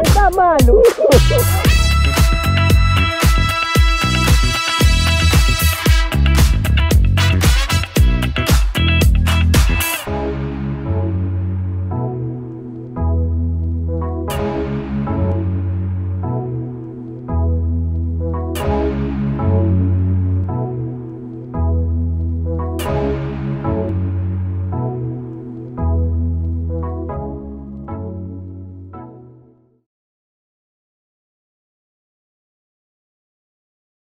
Eita, mano!